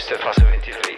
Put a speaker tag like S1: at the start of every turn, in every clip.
S1: queste frase 23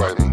S1: writing.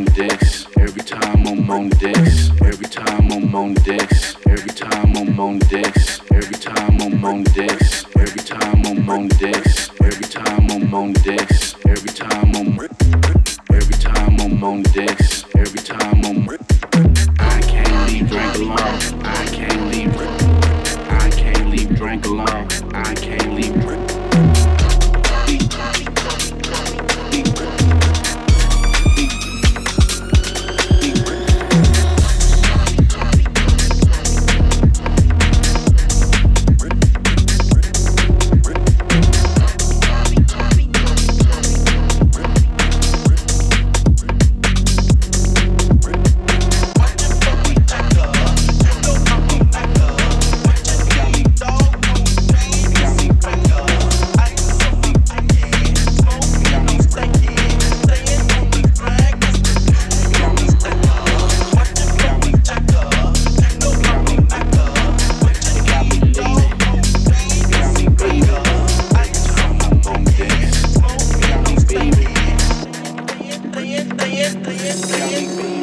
S2: on decks, every time I'm on decks, every time I'm on decks, every time I'm on decks, every time I'm on decks, every time I'm on decks, every time I'm on decks. चाहिए